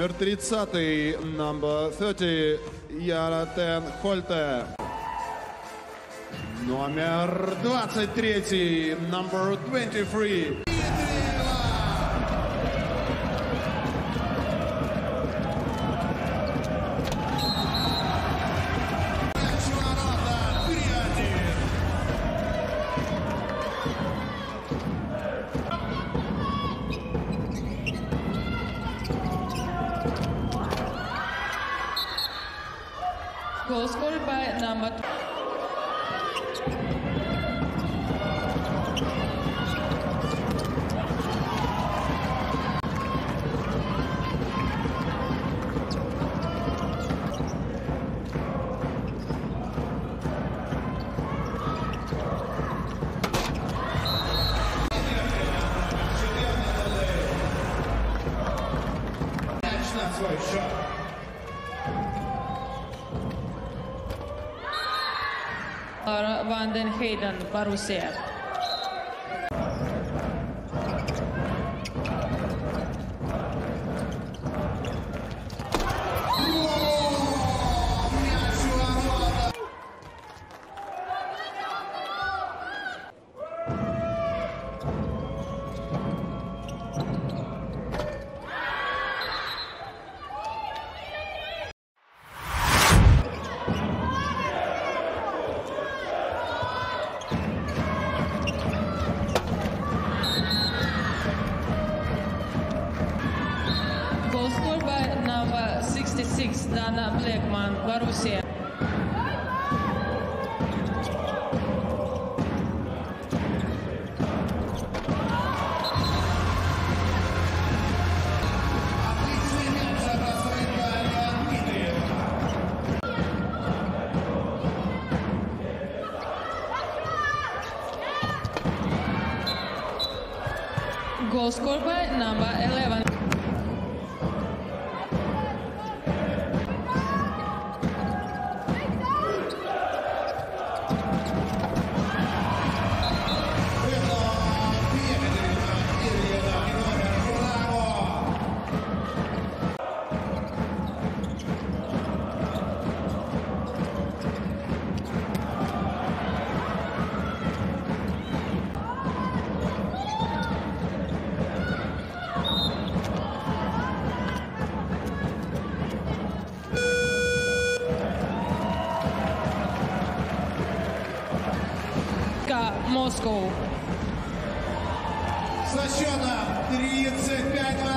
Номер 30, number 30, Яратен Хольте. Номер 23, number 23. Goal scored by number var, var den skeden Barroser. 66, Dana Blackman, Borussia. Goal scored by number 11. Moscow. Со счетом 35